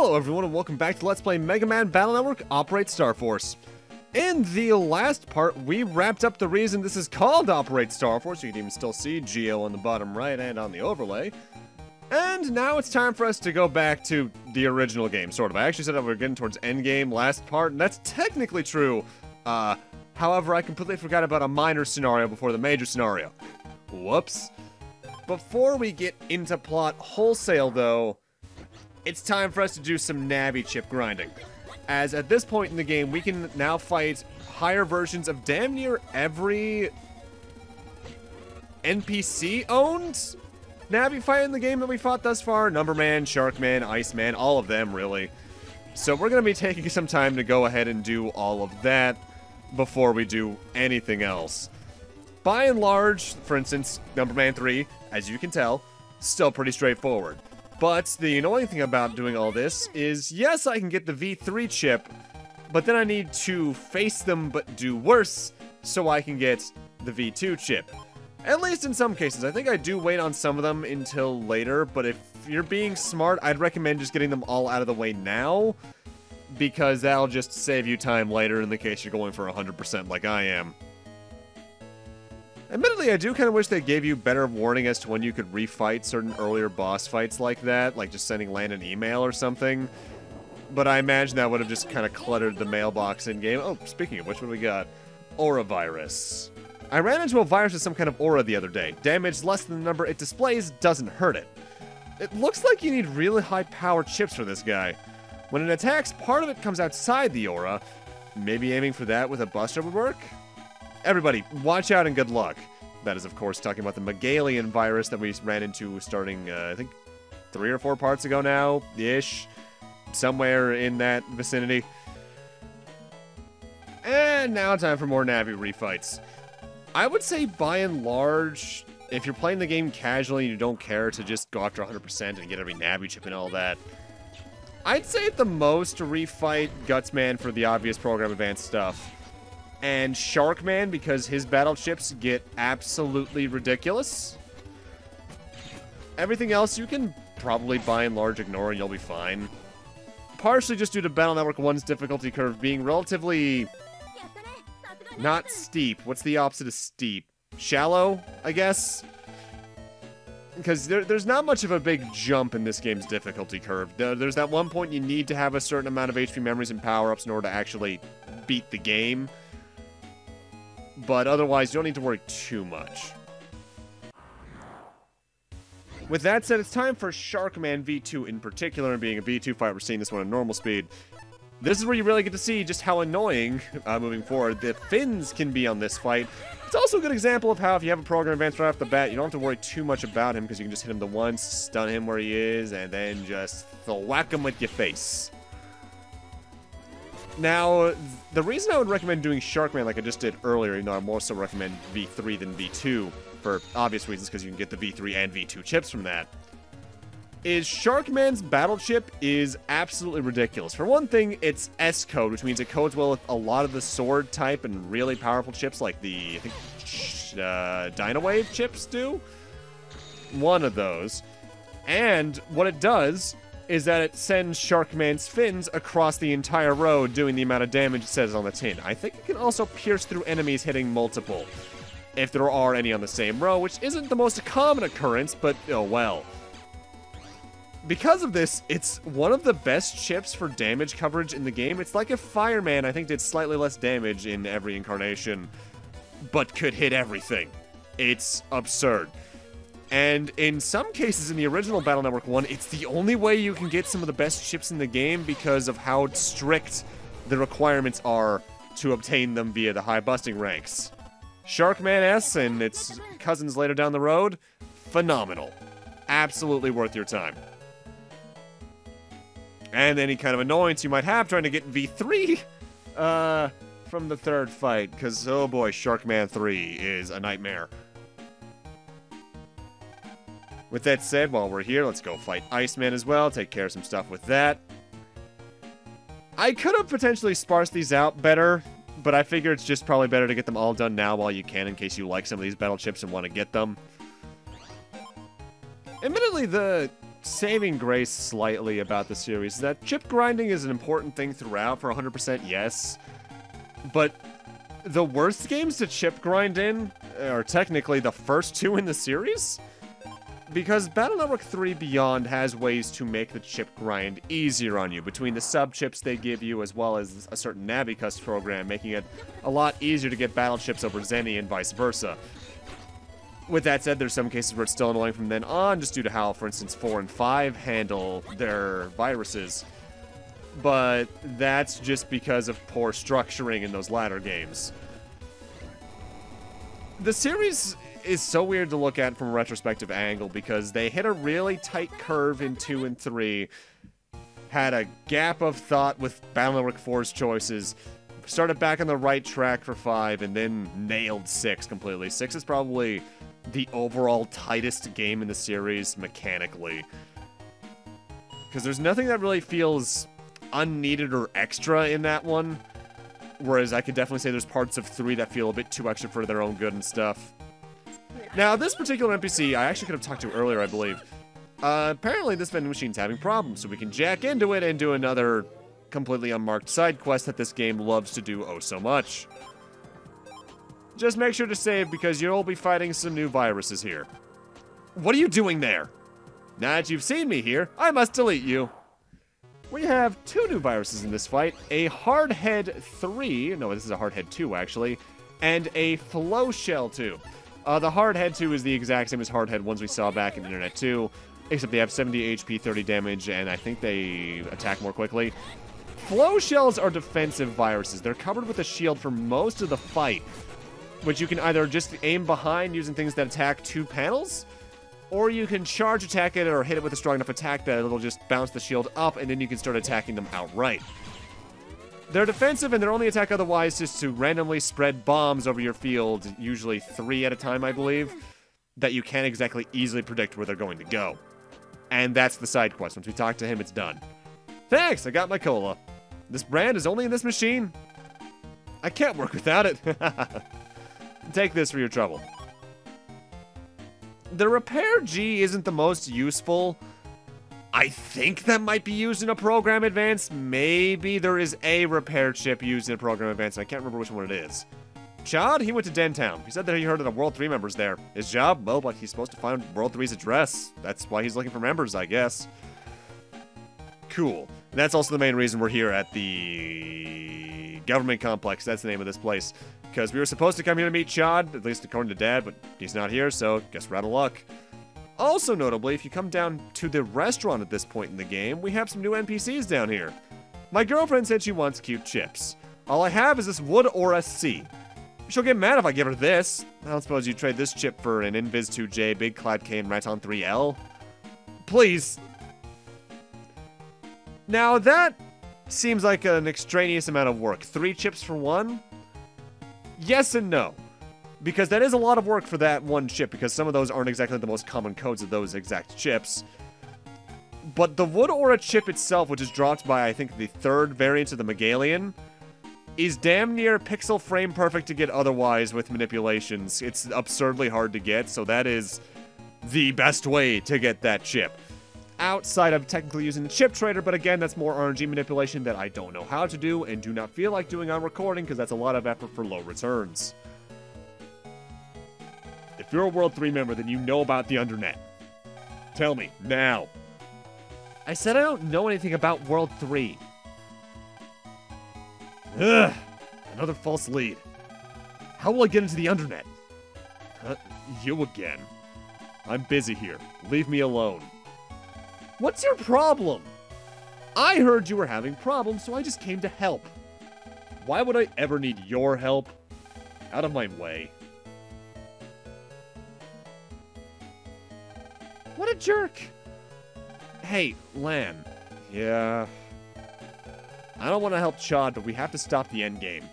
Hello everyone and welcome back to Let's Play Mega Man Battle Network Operate Star Force. In the last part, we wrapped up the reason this is called Operate Star Force. You can even still see Geo on the bottom right and on the overlay. And now it's time for us to go back to the original game, sort of. I actually said that we were getting towards endgame last part, and that's technically true. Uh, however, I completely forgot about a minor scenario before the major scenario. Whoops. Before we get into plot wholesale, though, it's time for us to do some Navi chip grinding. As at this point in the game, we can now fight higher versions of damn near every NPC owned Navi fight in the game that we fought thus far. Numberman, Sharkman, Iceman, all of them, really. So we're going to be taking some time to go ahead and do all of that before we do anything else. By and large, for instance, Numberman 3, as you can tell, still pretty straightforward. But the annoying thing about doing all this is, yes, I can get the V3 chip, but then I need to face them but do worse so I can get the V2 chip. At least in some cases. I think I do wait on some of them until later, but if you're being smart, I'd recommend just getting them all out of the way now, because that'll just save you time later in the case you're going for 100% like I am. Admittedly, I do kind of wish they gave you better warning as to when you could refight certain earlier boss fights like that, like just sending Lan an email or something. But I imagine that would have just kind of cluttered the mailbox in-game. Oh, speaking of which, what do we got? Aura Virus. I ran into a virus with some kind of aura the other day. Damage less than the number it displays doesn't hurt it. It looks like you need really high power chips for this guy. When it attacks, part of it comes outside the aura. Maybe aiming for that with a buster would work? Everybody, watch out and good luck. That is, of course, talking about the Megalian virus that we ran into starting, uh, I think, three or four parts ago now, ish. Somewhere in that vicinity. And now time for more Navi refights. I would say, by and large, if you're playing the game casually and you don't care to just go after 100% and get every Navi chip and all that, I'd say at the most refight Gutsman for the obvious program advanced stuff and Sharkman because his battle chips get absolutely ridiculous. Everything else you can probably by and large ignore and you'll be fine. Partially just due to Battle Network 1's difficulty curve being relatively not steep. What's the opposite of steep? Shallow, I guess? Because there, there's not much of a big jump in this game's difficulty curve. There's that one point you need to have a certain amount of HP memories and power-ups in order to actually beat the game but otherwise, you don't need to worry too much. With that said, it's time for Sharkman V2 in particular, and being a V2 fight, we're seeing this one at normal speed. This is where you really get to see just how annoying, uh, moving forward, the fins can be on this fight. It's also a good example of how if you have a program advance right off the bat, you don't have to worry too much about him because you can just hit him the once, stun him where he is, and then just whack him with your face. Now, the reason I would recommend doing Sharkman like I just did earlier, even though I more so recommend V3 than V2, for obvious reasons because you can get the V3 and V2 chips from that, is Sharkman's battle chip is absolutely ridiculous. For one thing, it's S-code, which means it codes well with a lot of the sword type and really powerful chips like the, I think, uh, Dynawave chips do. One of those. And what it does is that it sends Sharkman's fins across the entire road, doing the amount of damage it says on the tin. I think it can also pierce through enemies hitting multiple, if there are any on the same row, which isn't the most common occurrence, but oh well. Because of this, it's one of the best chips for damage coverage in the game. It's like if Fireman, I think, did slightly less damage in every incarnation, but could hit everything. It's absurd. And in some cases in the original Battle Network 1, it's the only way you can get some of the best chips in the game because of how strict the requirements are to obtain them via the high busting ranks. Sharkman S and its cousins later down the road, phenomenal. Absolutely worth your time. And any kind of annoyance you might have trying to get V3 uh, from the third fight, because oh boy, Sharkman 3 is a nightmare. With that said, while we're here, let's go fight Iceman as well, take care of some stuff with that. I could have potentially sparsed these out better, but I figure it's just probably better to get them all done now while you can in case you like some of these battle chips and want to get them. Admittedly, the saving grace slightly about the series is that chip grinding is an important thing throughout for 100% yes. But the worst games to chip grind in are technically the first two in the series? Because Battle Network 3 Beyond has ways to make the chip grind easier on you, between the sub chips they give you as well as a certain Navicust program, making it a lot easier to get battle chips over Zenny and vice versa. With that said, there's some cases where it's still annoying from then on, just due to how, for instance, 4 and 5 handle their viruses. But that's just because of poor structuring in those latter games. The series is so weird to look at from a retrospective angle because they hit a really tight curve in 2 and 3, had a gap of thought with Network 4's choices, started back on the right track for 5, and then nailed 6 completely. 6 is probably the overall tightest game in the series mechanically. Because there's nothing that really feels unneeded or extra in that one. Whereas I could definitely say there's parts of 3 that feel a bit too extra for their own good and stuff. Now, this particular NPC, I actually could have talked to earlier, I believe. Uh, apparently this vending machine's having problems, so we can jack into it and do another completely unmarked side quest that this game loves to do oh so much. Just make sure to save because you'll be fighting some new viruses here. What are you doing there? Now that you've seen me here, I must delete you. We have two new viruses in this fight, a Hardhead 3, no, this is a Hardhead 2 actually, and a Flow Shell 2. Uh, the Hardhead 2 is the exact same as Hardhead ones we saw back in Internet 2, except they have 70 HP, 30 damage, and I think they attack more quickly. Flow Shells are defensive viruses. They're covered with a shield for most of the fight, which you can either just aim behind using things that attack two panels, or you can charge attack it or hit it with a strong enough attack that it'll just bounce the shield up and then you can start attacking them outright. They're defensive and their only attack otherwise is to randomly spread bombs over your field, usually three at a time, I believe, that you can't exactly easily predict where they're going to go. And that's the side quest. Once we talk to him, it's done. Thanks, I got my cola. This brand is only in this machine. I can't work without it. Take this for your trouble. The repair G isn't the most useful. I think that might be used in a program advance. Maybe there is a repair chip used in a program advance. I can't remember which one it is. Chaud, he went to Dentown. He said that he heard that a World 3 member's there. His job? Well, but he's supposed to find World 3's address. That's why he's looking for members, I guess. Cool. And that's also the main reason we're here at the government complex. That's the name of this place because we were supposed to come here to meet Chaud, at least according to Dad, but he's not here, so guess we're out of luck. Also notably, if you come down to the restaurant at this point in the game, we have some new NPCs down here. My girlfriend said she wants cute chips. All I have is this Wood Aura C. She'll get mad if I give her this. I don't suppose you trade this chip for an Invis 2J, Big Cloud K, and Raton 3L? Please. Now that seems like an extraneous amount of work. Three chips for one? Yes and no. Because that is a lot of work for that one chip, because some of those aren't exactly the most common codes of those exact chips. But the Wood Aura chip itself, which is dropped by, I think, the third variant of the Megalian, is damn near pixel frame perfect to get otherwise with manipulations. It's absurdly hard to get, so that is the best way to get that chip. Outside of technically using the chip trader, but again, that's more RNG manipulation that I don't know how to do and do not feel like doing on recording because that's a lot of effort for low returns. If you're a World 3 member, then you know about the Undernet. Tell me, now. I said I don't know anything about World 3. Ugh, another false lead. How will I get into the Undernet? Uh, you again. I'm busy here. Leave me alone. What's your problem? I heard you were having problems, so I just came to help. Why would I ever need your help? Out of my way. What a jerk! Hey, Lan. Yeah. I don't want to help Chaud, but we have to stop the endgame.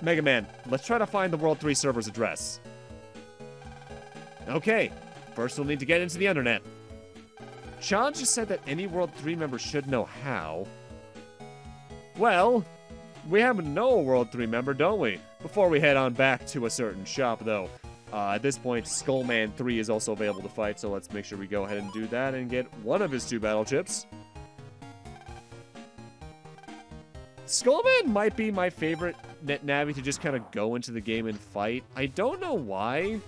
Mega Man, let's try to find the World 3 server's address. Okay, first we'll need to get into the internet. Chaud just said that any World 3 member should know how. Well, we know a World 3 member, don't we? Before we head on back to a certain shop, though. Uh, at this point, Skullman 3 is also available to fight, so let's make sure we go ahead and do that and get one of his two battle chips. Skullman might be my favorite Net Navi to just kind of go into the game and fight. I don't know why.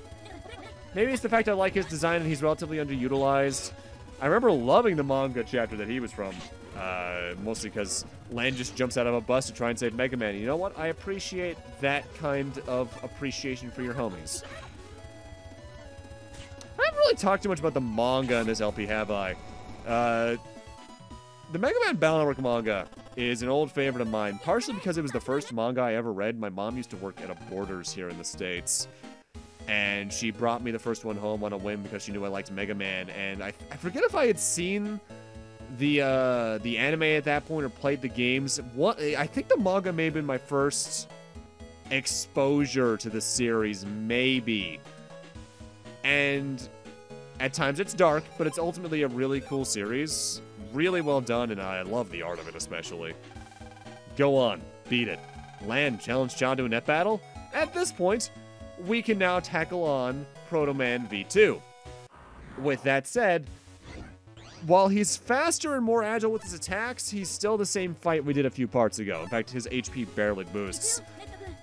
Maybe it's the fact I like his design and he's relatively underutilized. I remember loving the manga chapter that he was from. Uh, mostly because Lan just jumps out of a bus to try and save Mega Man. You know what? I appreciate that kind of appreciation for your homies. I haven't really talked too much about the manga in this LP, have I? Uh, the Mega Man Battle Network manga is an old favorite of mine, partially because it was the first manga I ever read. My mom used to work at a Borders here in the States, and she brought me the first one home on a whim because she knew I liked Mega Man, and I, I forget if I had seen the uh, the anime at that point or played the games. What I think the manga may have been my first exposure to the series, maybe. And at times it's dark, but it's ultimately a really cool series. Really well done, and I love the art of it especially. Go on, beat it. Lan, challenge John to a net battle? At this point, we can now tackle on Proto Man V2. With that said, while he's faster and more agile with his attacks, he's still the same fight we did a few parts ago. In fact, his HP barely boosts.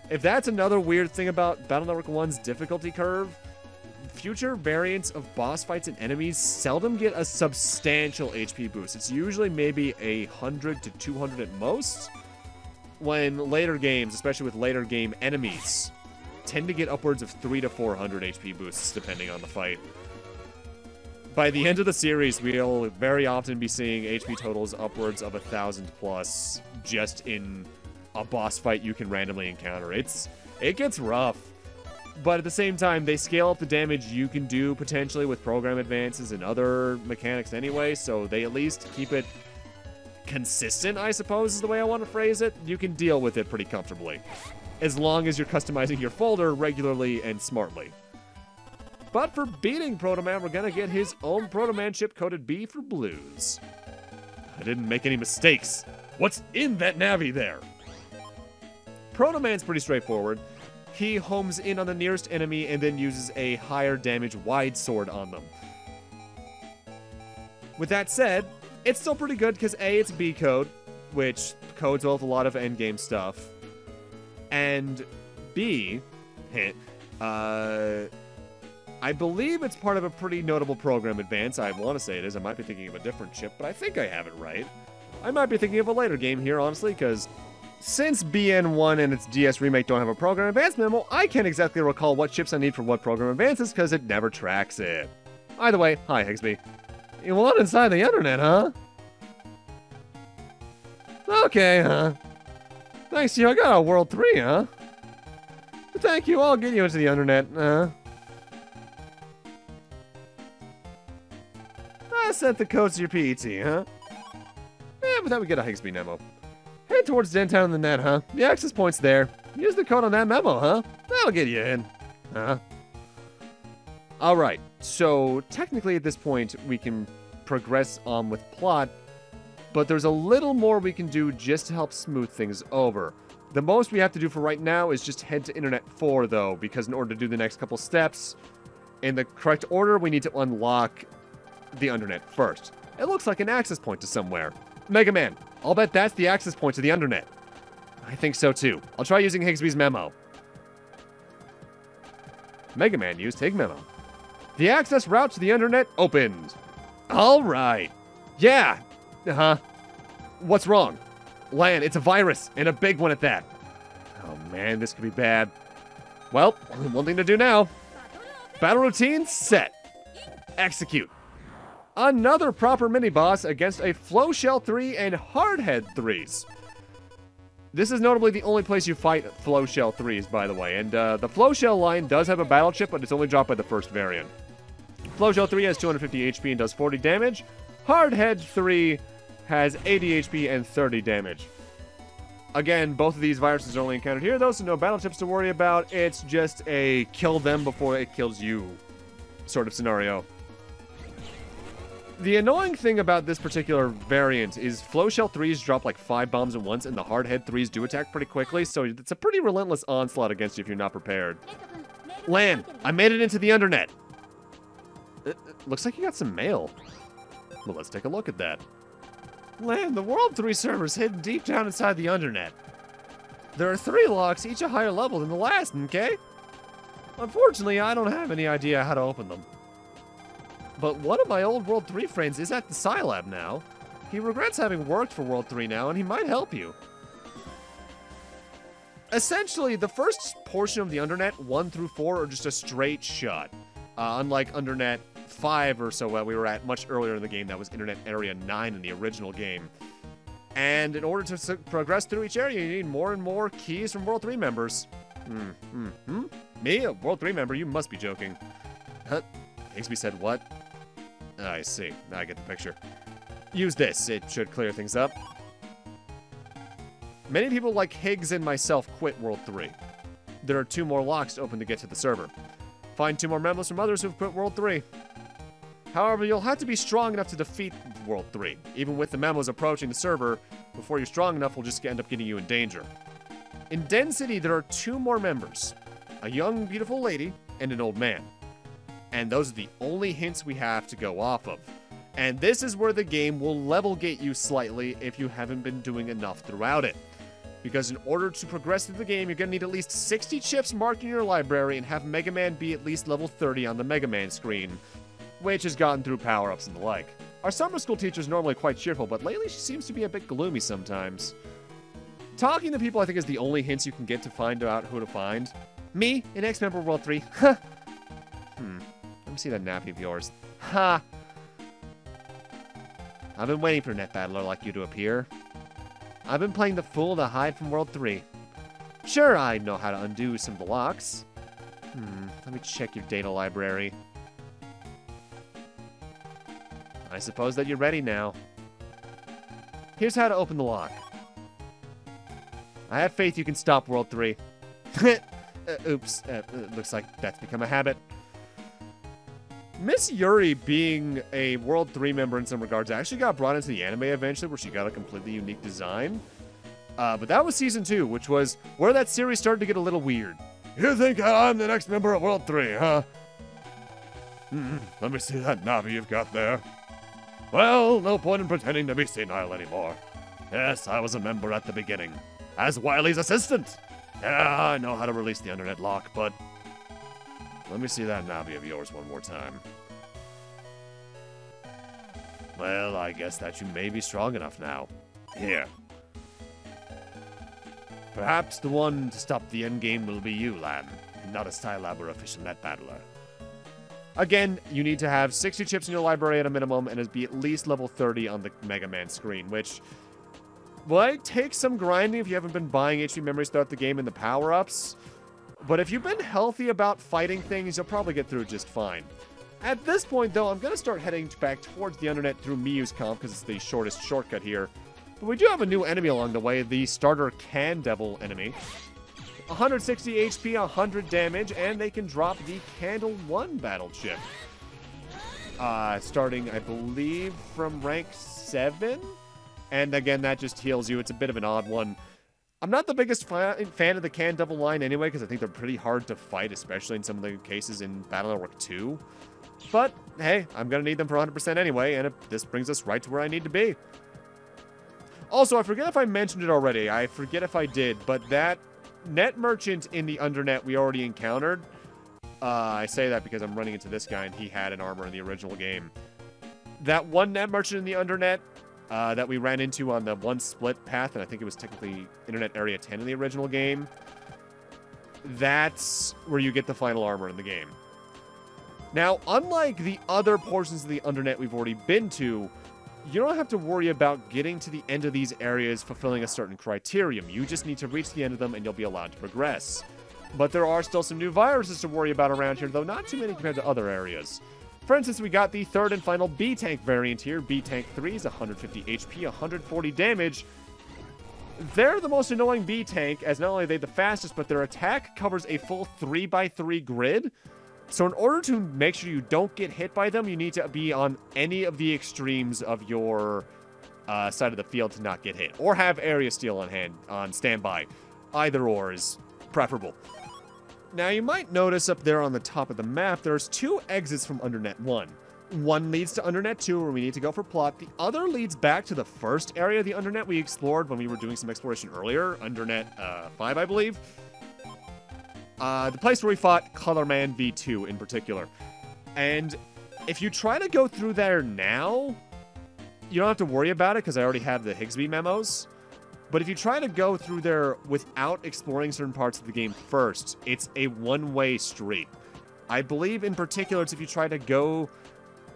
If that's another weird thing about Battle Network 1's difficulty curve, future variants of boss fights and enemies seldom get a substantial HP boost. It's usually maybe a 100 to 200 at most, when later games, especially with later game enemies, tend to get upwards of 3 to 400 HP boosts depending on the fight. By the end of the series, we'll very often be seeing HP totals upwards of a thousand plus just in a boss fight you can randomly encounter. It's it gets rough. But at the same time, they scale up the damage you can do potentially with program advances and other mechanics anyway, so they at least keep it consistent, I suppose is the way I want to phrase it. You can deal with it pretty comfortably. As long as you're customizing your folder regularly and smartly. But for beating Proto Man, we're gonna get his own Proto Man chip coded B for blues. I didn't make any mistakes. What's in that Navi there? Proto Man's pretty straightforward. He homes in on the nearest enemy and then uses a higher damage wide sword on them. With that said, it's still pretty good because A, it's B code, which codes with a lot of endgame stuff. And B, hint, uh, I believe it's part of a pretty notable program advance. I want to say it is. I might be thinking of a different chip, but I think I have it right. I might be thinking of a later game here, honestly, because since BN1 and its DS remake don't have a program advance memo, I can't exactly recall what chips I need for what program advances because it never tracks it. Either way, hi Higsby. You want inside the internet, huh? Okay, huh? Thanks to you, I got a World 3, huh? Thank you, I'll get you into the internet, huh? I sent the codes to your PET, huh? Yeah, but that would get a Higsby memo. Head towards Dentown in the net, huh? The access point's there. Use the code on that memo, huh? That'll get you in. Huh? Alright, so technically at this point we can progress on with plot, but there's a little more we can do just to help smooth things over. The most we have to do for right now is just head to Internet 4, though, because in order to do the next couple steps, in the correct order, we need to unlock the Undernet first. It looks like an access point to somewhere. Mega Man, I'll bet that's the access point to the Undernet. I think so too. I'll try using Higsby's memo. Mega Man used Hig memo. The access route to the Undernet opened. All right. Yeah. Uh huh. What's wrong? Lan, it's a virus, and a big one at that. Oh man, this could be bad. Well, only one thing to do now. Battle routine set. Execute. Another proper mini boss against a Flow Shell 3 and Hardhead 3s. This is notably the only place you fight Flow Shell 3s, by the way, and uh, the Flow Shell line does have a battle chip, but it's only dropped by the first variant. Flow Shell 3 has 250 HP and does 40 damage. Hardhead 3 has 80 HP and 30 damage. Again, both of these viruses are only encountered here, though, so no battle chips to worry about. It's just a kill them before it kills you sort of scenario. The annoying thing about this particular variant is Flow Shell 3s drop like 5 bombs at once, and the Hardhead 3s do attack pretty quickly, so it's a pretty relentless onslaught against you if you're not prepared. Lan, I made it into the internet. It, it looks like you got some mail. Well, let's take a look at that. Lan, the World 3 server's hidden deep down inside the undernet. There are three locks, each a higher level than the last, okay? Unfortunately, I don't have any idea how to open them. But one of my old World 3 friends is at the Scilab now. He regrets having worked for World 3 now, and he might help you. Essentially, the first portion of the Undernet, 1 through 4, are just a straight shot. Uh, unlike Undernet 5 or so where we were at much earlier in the game, that was Internet Area 9 in the original game. And in order to progress through each area, you need more and more keys from World 3 members. Hmm, hmm, hmm? Me? A World 3 member? You must be joking. Huh? Higsby said what? I see. I get the picture. Use this. It should clear things up. Many people like Higgs and myself quit World 3. There are two more locks open to get to the server. Find two more members from others who've quit World 3. However, you'll have to be strong enough to defeat World 3. Even with the memos approaching the server, before you're strong enough, we'll just end up getting you in danger. In Den City, there are two more members. A young, beautiful lady and an old man. And those are the only hints we have to go off of. And this is where the game will level gate you slightly if you haven't been doing enough throughout it. Because in order to progress through the game, you're going to need at least 60 chips marked in your library and have Mega Man be at least level 30 on the Mega Man screen, which has gotten through power-ups and the like. Our summer school teacher is normally quite cheerful, but lately she seems to be a bit gloomy sometimes. Talking to people, I think, is the only hints you can get to find out who to find. Me, an ex-member of World 3. Huh. hmm. Let me see that Navi of yours. Ha! I've been waiting for a net battler like you to appear. I've been playing the fool to hide from World 3. Sure, I know how to undo some blocks. Hmm, let me check your data library. I suppose that you're ready now. Here's how to open the lock. I have faith you can stop World 3. uh, oops, uh, looks like that's become a habit. Miss Yuri, being a World 3 member in some regards, actually got brought into the anime eventually, where she got a completely unique design. Uh, but that was Season 2, which was where that series started to get a little weird. You think I'm the next member of World 3, huh? Mm, let me see that Navi you've got there. Well, no point in pretending to be senile anymore. Yes, I was a member at the beginning, as Wily's assistant. Yeah, I know how to release the internet lock, but let me see that Navi of yours one more time. Well, I guess that you may be strong enough now. Here. Perhaps the one to stop the endgame will be you, Lan, not a Scilab or official net battler. Again, you need to have 60 chips in your library at a minimum and be at least level 30 on the Mega Man screen, which might take some grinding if you haven't been buying HP memories throughout the game and the power-ups. But if you've been healthy about fighting things, you'll probably get through just fine. At this point, though, I'm going to start heading back towards the internet through Miyu's comp because it's the shortest shortcut here. But we do have a new enemy along the way, the starter Can Devil enemy. 160 HP, 100 damage, and they can drop the Candle 1 battle chip. Uh, starting, I believe, from rank 7? And again, that just heals you. It's a bit of an odd one. I'm not the biggest fan of the Can Devil line anyway, because I think they're pretty hard to fight, especially in some of the cases in Battle Network 2. But, hey, I'm going to need them for 100% anyway, and it, this brings us right to where I need to be. Also, I forget if I mentioned it already. I forget if I did, but that net merchant in the Undernet we already encountered, uh, I say that because I'm running into this guy, and he had an armor in the original game. That one net merchant in the Undernet uh, that we ran into on the one split path, and I think it was technically Internet Area 10 in the original game. That's where you get the final armor in the game. Now, unlike the other portions of the Undernet we've already been to, you don't have to worry about getting to the end of these areas fulfilling a certain criterion. You just need to reach the end of them and you'll be allowed to progress. But there are still some new viruses to worry about around here, though not too many compared to other areas. For instance, we got the third and final B-Tank variant here. B-Tank 3 is 150 HP, 140 damage. They're the most annoying B-Tank, as not only are they the fastest, but their attack covers a full 3x3 grid. So in order to make sure you don't get hit by them, you need to be on any of the extremes of your uh, side of the field to not get hit. Or have area steal on hand, on standby. Either or is preferable. Now, you might notice up there on the top of the map, there's two exits from Undernet 1. One leads to Undernet 2, where we need to go for plot. The other leads back to the first area of the Undernet we explored when we were doing some exploration earlier, Undernet uh, 5, I believe. Uh, the place where we fought Colorman V2 in particular. And if you try to go through there now, you don't have to worry about it because I already have the Higsby memos. But if you try to go through there without exploring certain parts of the game first, it's a one-way street. I believe in particular it's if you try to go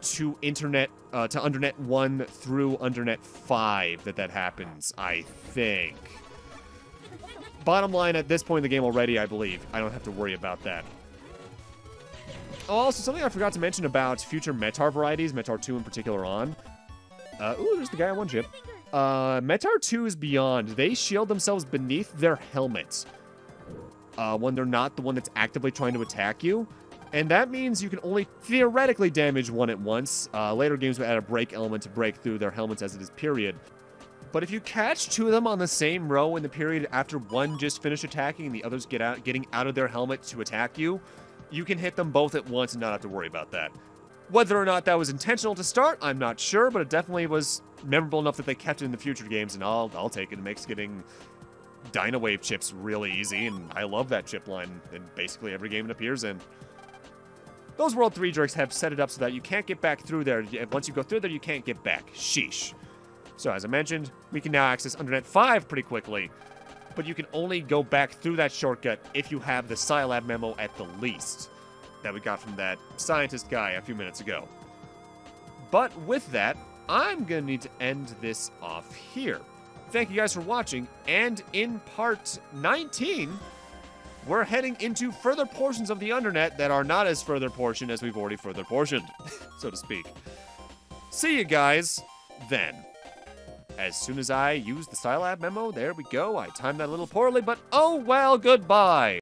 to internet uh, to undernet 1 through undernet 5 that that happens, I think. Bottom line, at this point in the game already, I believe. I don't have to worry about that. Oh, also, something I forgot to mention about future Mettaur varieties, Mettaur 2 in particular on. Uh, ooh, there's the guy on one chip. Uh, Mettaur 2 is beyond. They shield themselves beneath their helmets uh, when they're not the one that's actively trying to attack you. And that means you can only theoretically damage one at once. Uh, later games will add a break element to break through their helmets as it is period. But if you catch two of them on the same row in the period after one just finished attacking and the others get out, getting out of their helmet to attack you, you can hit them both at once and not have to worry about that. Whether or not that was intentional to start, I'm not sure, but it definitely was memorable enough that they kept it in the future games, and I'll, I'll take it. It makes getting Dynawave chips really easy, and I love that chip line in basically every game it appears in. Those World 3 jerks have set it up so that you can't get back through there. Once you go through there, you can't get back. Sheesh. So as I mentioned, we can now access Undernet 5 pretty quickly, but you can only go back through that shortcut if you have the Scilab memo at the least that we got from that scientist guy a few minutes ago. But with that, I'm going to need to end this off here. Thank you guys for watching, and in part 19, we're heading into further portions of the Undernet that are not as further portioned as we've already further portioned, so to speak. See you guys then. As soon as I use the Scilab memo, there we go. I timed that a little poorly, but oh well, goodbye.